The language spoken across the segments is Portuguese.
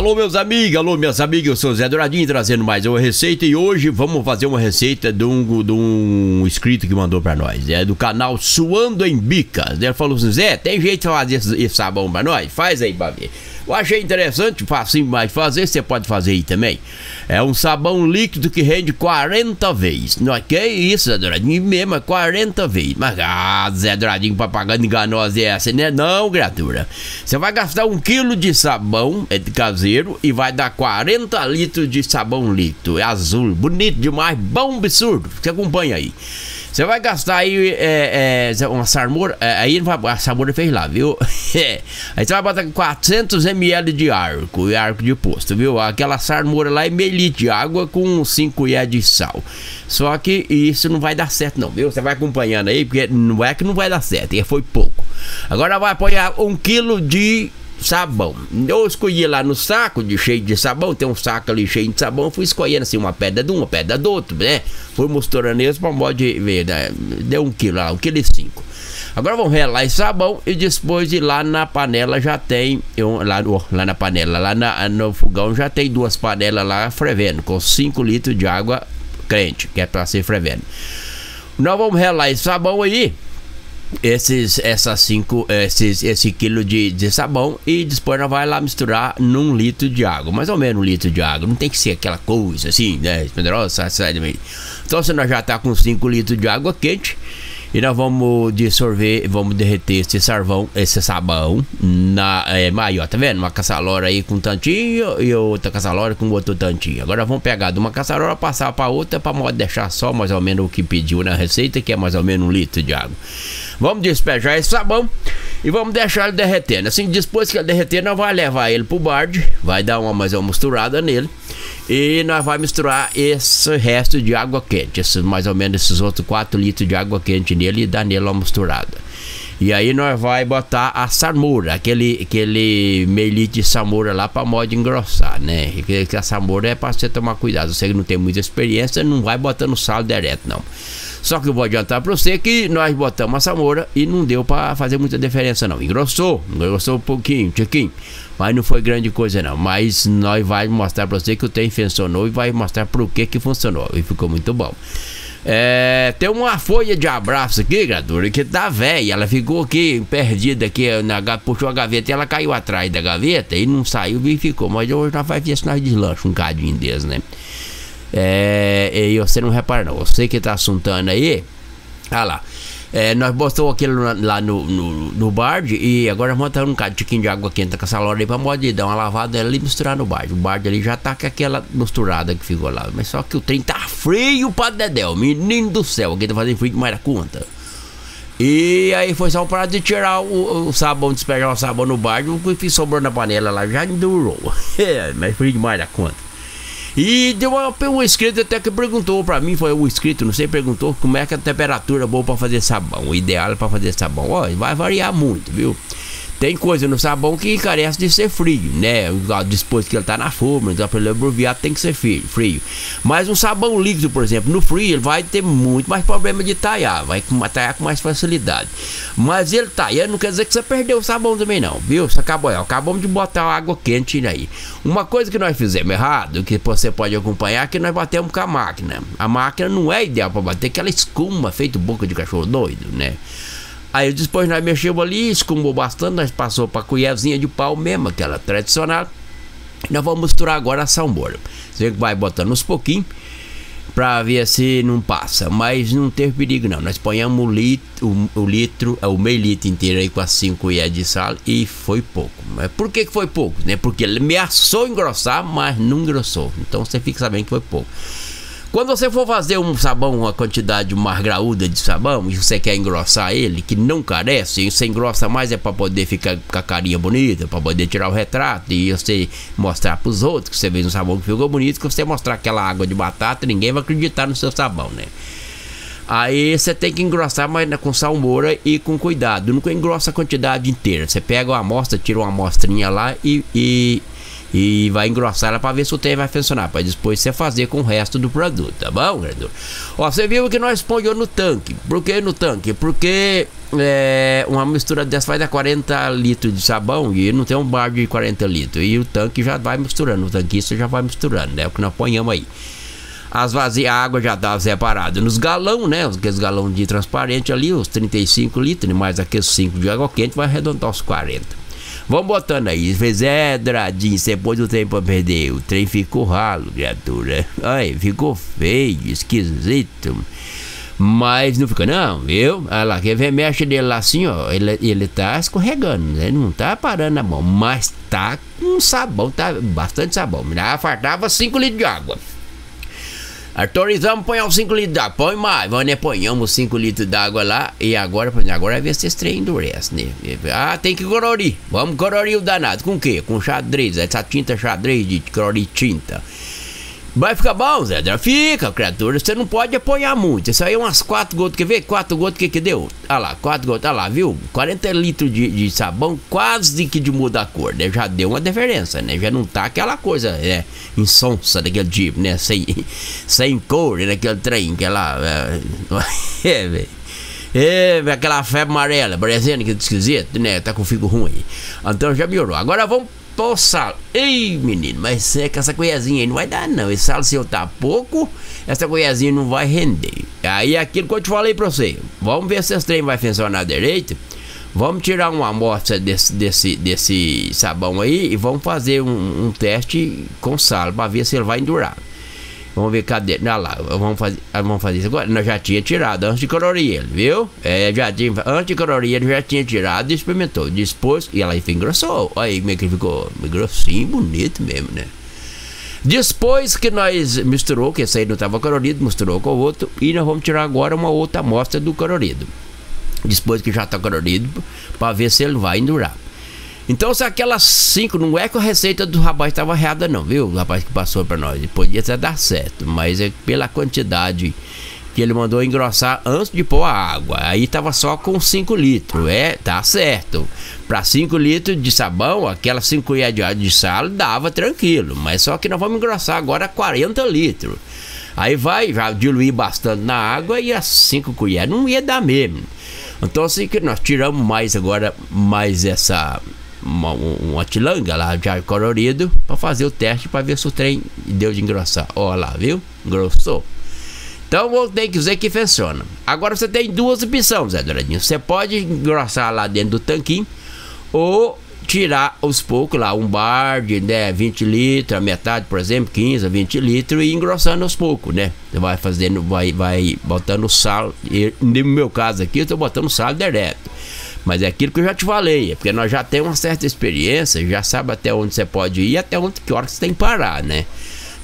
Alô, meus amigos, alô, minhas amigas, eu sou o Zé Douradinho trazendo mais uma receita e hoje vamos fazer uma receita de um, de um inscrito que mandou pra nós. É do canal Suando em Bicas. Ele falou assim: Zé, tem jeito de fazer esse, esse sabão pra nós? Faz aí pra ver. Eu achei interessante, facinho mais fazer, você pode fazer aí também. É um sabão líquido que rende 40 vezes. Não é que isso, Zé Douradinho, mesmo, é 40 vezes. Mas, ah, Zé Douradinho, propaganda enganosa é essa, né? Não, criatura. Você vai gastar um quilo de sabão é de caseiro e vai dar 40 litros de sabão líquido. É azul, bonito demais, bom absurdo. Você acompanha aí. Você vai gastar aí é, é, uma sarmoura. É, aí a sarmoura fez lá, viu? É. aí você vai botar 400 ml de arco e arco de posto, viu? Aquela sarmoura lá é meio litro de água com 5 colheres de sal. Só que isso não vai dar certo, não, viu? Você vai acompanhando aí, porque não é que não vai dar certo, e foi pouco. Agora vai apoiar um quilo de sabão. Eu escolhi lá no saco de cheio de sabão, tem um saco ali cheio de sabão, fui escolhendo assim uma pedra de um, uma pedra do outro, né? Fui misturando isso para modo de ver, né? deu um quilo lá, um quilo e cinco. Agora vamos relar esse sabão e depois de lá na panela já tem, eu, lá, lá na panela, lá na, no fogão já tem duas panelas lá fervendo, com 5 litros de água crente, que é para ser fervendo. Nós vamos relar esse sabão aí esses essas cinco esses esse quilo de, de sabão e depois nós vai lá misturar num litro de água mais ou menos um litro de água não tem que ser aquela coisa assim né então se nós já tá com 5 litros de água quente e nós vamos dissolver, vamos derreter esse sarvão, esse sabão na é, maior, tá vendo? Uma caçalora aí com tantinho e outra caçalora com outro tantinho. Agora vamos pegar de uma caçalora passar para outra para deixar só mais ou menos o que pediu na receita, que é mais ou menos um litro de água. Vamos despejar esse sabão e vamos deixar ele derretendo. Assim, depois que ele derreter, nós vamos levar ele pro barde, vai dar uma mais uma misturada nele e nós vamos misturar esse resto de água quente, esses, mais ou menos esses outros 4 litros de água quente nele e dar nele uma misturada. E aí nós vai botar a samura, aquele, aquele meio litro de samura lá para modo engrossar, né? Que a samura é para você tomar cuidado. Você que não tem muita experiência, não vai botando sal direto, não. Só que eu vou adiantar para você que nós botamos a samura e não deu para fazer muita diferença, não. Engrossou, engrossou um pouquinho, tiquinho. Mas não foi grande coisa, não. Mas nós vai mostrar para você que o trem funcionou e vai mostrar por que que funcionou. E ficou muito bom. É, tem uma folha de abraço aqui, criatura, que tá velha. Ela ficou aqui perdida aqui, na, puxou a gaveta e ela caiu atrás da gaveta e não saiu e ficou. Mas hoje nós vai ver se nós deslancha um cadinho deles, né? É, e você não repara não. Você que tá assuntando aí, olha lá. É, nós botamos aquilo lá no, no, no barde e agora vamos botar um tiquinho de água quente com essa lora aí pra modo dar uma lavada ali e misturar no barde. O barde ali já tá com aquela misturada que ficou lá. Mas só que o trem tá frio pra dedéu, menino do céu. Alguém tá fazendo frio demais da conta. E aí foi só para de tirar o, o, sabão, despejar o sabão no barde, o que sobrou na panela lá já endurou. É, mas frio demais da conta. E deu uma, um inscrito até que perguntou para mim, foi o inscrito, não sei, perguntou como é que a temperatura é boa para fazer sabão, o ideal para fazer sabão. Ó, vai variar muito, viu? Tem coisa no sabão que carece de ser frio, né? Depois que ele tá na forma, então para ele abreviar tem que ser frio, frio. Mas um sabão líquido, por exemplo, no frio ele vai ter muito mais problema de talhar, vai talhar com mais facilidade. Mas ele talhando não quer dizer que você perdeu o sabão também não, viu? Você acabou, acabamos de botar água quente aí. Uma coisa que nós fizemos errado, que você pode acompanhar, é que nós batemos com a máquina. A máquina não é ideal para bater aquela escuma feito boca de cachorro doido, né? Aí depois nós mexemos ali, escumou bastante, nós passou para colherzinha de pau mesmo, aquela tradicional. Nós vamos misturar agora a salmoura. Você vai botando uns pouquinhos para ver se não passa, mas não teve perigo não. Nós ponhamos o litro, o, o litro, o meio litro inteiro aí com as 5 colheres de sal e foi pouco. Mas por que, que foi pouco? Né? Porque ele ameaçou engrossar, mas não engrossou. Então você fica sabendo que foi pouco. Quando você for fazer um sabão, uma quantidade mais graúda de sabão, e você quer engrossar ele, que não carece, e você engrossa mais é para poder ficar com a carinha bonita, para poder tirar o retrato e você mostrar para os outros que você fez um sabão que ficou bonito, que você mostrar aquela água de batata, ninguém vai acreditar no seu sabão, né? Aí você tem que engrossar, mas com salmoura e com cuidado. Nunca engrossa a quantidade inteira. Você pega uma amostra, tira uma amostrinha lá e, e e vai engrossar ela para ver se o trem vai funcionar, para depois você fazer com o resto do produto, tá bom, criatura? Ó, você viu que nós põe no tanque. Por que no tanque? Porque é, uma mistura dessa vai dar 40 litros de sabão e não tem um bar de 40 litros. E o tanque já vai misturando, o tanquista já vai misturando, né? O que nós ponhamos aí. As vazias, a água já estava separada nos galão, né? Aqueles galão de transparente ali, os 35 litros, mais aqueles 5 de água quente, vai arredondar os 40. Vamos botando aí. Fez é, Dradinho, você pôs o trem pra perder. O trem ficou ralo, criatura. Ai, ficou feio, esquisito. Mas não fica, não, viu? Olha lá, quer ver, mexe dele lá assim, ó. Ele, ele tá escorregando, né? Não tá parando na mão, mas tá com sabão, tá bastante sabão. Já fartava 5 litros de água. Autorizamos põe uns 5 litros d'água. Põe mais. Vamos, né? Ponhamos 5 litros d'água lá. E agora, agora é ver se esse trem endurece, né? Ah, tem que colorir. Vamos colorir o danado. Com o quê? Com xadrez. Essa tinta xadrez de colorir tinta. Vai ficar bom, Zé? Fica, criatura. Você não pode apoiar muito. Isso aí é umas 4 gotas. Quer ver? 4 gotas, o que que deu? Olha lá, 4 gotas. Olha lá, viu? 40 litros de, de sabão, quase que de muda a cor, né? Já deu uma diferença, né? Já não tá aquela coisa, né? Insonsa daquele tipo, né? Sem, sem cor, né? Daquele trem, aquela... É, velho. É, aquela febre amarela, parecendo que é esquisito, né? Tá com figo ruim. Então já melhorou. Agora vamos pôr sal. Ei, menino, mas é que essa colherzinha aí não vai dar, não. Esse sal seu tá pouco, essa colherzinha não vai render. Aí aquilo que eu te falei pra você. Vamos ver se esse trem vai funcionar direito. Vamos tirar uma amostra desse, desse, desse sabão aí e vamos fazer um, um teste com sal para ver se ele vai endurar. Vamos ver cadê. Olha lá, vamos fazer, vamos fazer isso agora. Nós já tinha tirado antes de colorir ele, viu? É, já tinha, antes de colorir ele já tinha tirado e experimentou. Depois, e ela engrossou. Olha aí como é que ficou. Grossinho, bonito mesmo, né? Depois que nós misturou, que esse aí não estava colorido, misturou com o outro, e nós vamos tirar agora uma outra amostra do colorido. Depois que já está colorido, para ver se ele vai endurar. Então, se aquelas cinco, não é que a receita do rapaz estava errada, não, viu? O rapaz que passou para nós. Podia até dar certo, mas é pela quantidade que ele mandou engrossar antes de pôr a água. Aí tava só com 5 litros. É, tá certo. Para 5 litros de sabão, aquelas 5 colheres de, de sal dava tranquilo. Mas só que nós vamos engrossar agora 40 litros. Aí vai, vai diluir bastante na água e as 5 colheres não ia dar mesmo. Então assim que nós tiramos mais agora mais essa uma, uma tilanga lá já colorido para fazer o teste para ver se o trem deu de engrossar. Olha lá, viu? Engrossou. Então vou ter que dizer que funciona. Agora você tem duas opções, Zé Douradinho. Você pode engrossar lá dentro do tanquinho ou tirar aos poucos lá um bar de né, 20 litros, metade, por exemplo, 15 a 20 litros e engrossando aos poucos, né? Você vai fazendo, vai, vai botando sal. E, no meu caso aqui, eu tô botando sal direto. Mas é aquilo que eu já te falei, é porque nós já temos uma certa experiência, já sabe até onde você pode ir e até onde que hora que você tem que parar, né?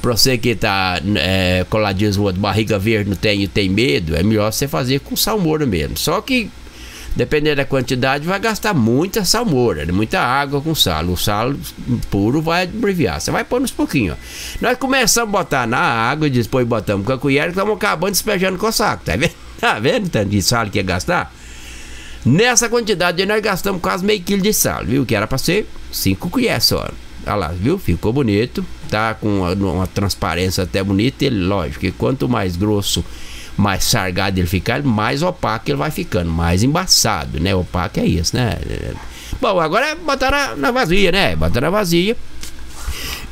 Pra você que tá é, coladinho outro, barriga verde, não tem, tem medo, é melhor você fazer com salmoura mesmo. Só que, dependendo da quantidade, vai gastar muita salmoura, né? muita água com sal. O sal puro vai abreviar. Você vai pôr uns pouquinhos. Nós começamos a botar na água e depois botamos com a colher e estamos acabando despejando com o saco, tá vendo? Tá vendo tanto de sal que ia gastar? Nessa quantidade nós gastamos quase meio quilo de sal, viu? Que era para ser 5 colheres só. Olha lá, viu? Ficou bonito. Tá com uma, uma, transparência até bonita. Ele, lógico, que quanto mais grosso, mais sargado ele ficar, mais opaco ele vai ficando. Mais embaçado, né? Opaco é isso, né? Bom, agora é botar na, na vazia, né? Botar na vazia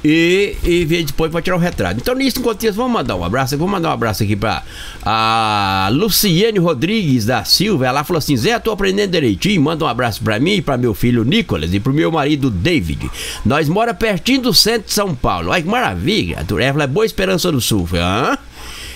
e, e ver depois para tirar o retrato. Então, nisso, enquanto isso, vamos mandar um abraço. Vou mandar um abraço aqui para a Luciene Rodrigues da Silva. Ela falou assim: Zé, tô aprendendo direitinho. Manda um abraço para mim para meu filho Nicolas e pro meu marido David. Nós mora pertinho do centro de São Paulo. Olha que maravilha. Ela é Boa Esperança do Sul. Hã?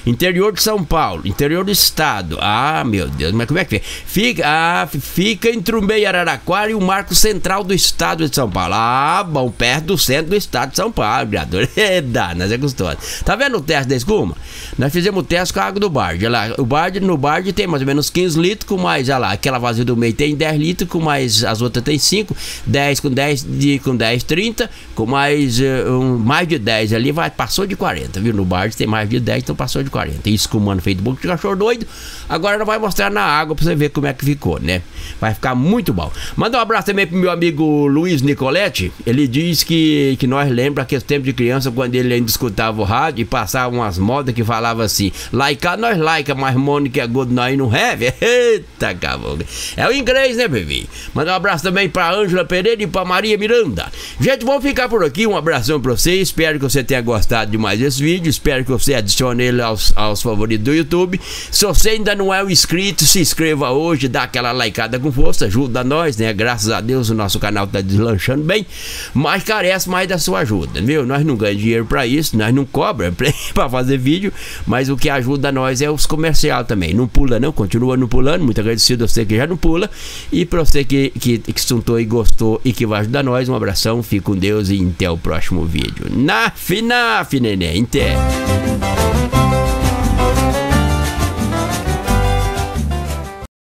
Interior de São Paulo, interior do estado. Ah, meu Deus, mas como é que fica? Fica, ah, fica entre o meio Araraquara e o marco central do estado de São Paulo. Ah, bom, perto do centro do estado de São Paulo, criador. Dá, nós é gostoso. Tá vendo o teste da escuma? Nós fizemos o teste com a água do barde. Olha lá, o barde, no barde tem mais ou menos 15 litros, com mais, olha lá, aquela vazia do meio tem 10 litros, com mais as outras tem 5, 10 com 10, de, com 10, 30, com mais, uh, um, mais de 10 ali, vai, passou de 40, viu? No barde tem mais de 10, então passou de 140. Isso com o mano Facebook de cachorro doido. Agora ela vai mostrar na água pra você ver como é que ficou, né? Vai ficar muito bom. Manda um abraço também pro meu amigo Luiz Nicoletti. Ele diz que, que nós lembra aquele tempo de criança quando ele ainda escutava o rádio e passava umas modas que falava assim: like nós like, mas Mônica é good nós não have. Eita, caboclo. É o inglês, né, bebê? Manda um abraço também pra Ângela Pereira e pra Maria Miranda. Gente, vamos ficar por aqui. Um abração pra você. Espero que você tenha gostado de mais esse vídeo. Espero que você adicione ele aos, aos favoritos do YouTube. Se você ainda não é um inscrito, se inscreva hoje, dá aquela likeada com força, ajuda nós, né? Graças a Deus o nosso canal tá deslanchando bem, mas carece mais da sua ajuda, viu? Nós não ganhamos dinheiro para isso, nós não cobra para fazer vídeo, mas o que ajuda nós é os comercial também. Não pula não, continua não pulando. Muito agradecido a você que já não pula e para você que que, que e gostou e que vai ajudar nós, um abração, fique com Deus e até o próximo vídeo. Na FINAF, neném, até.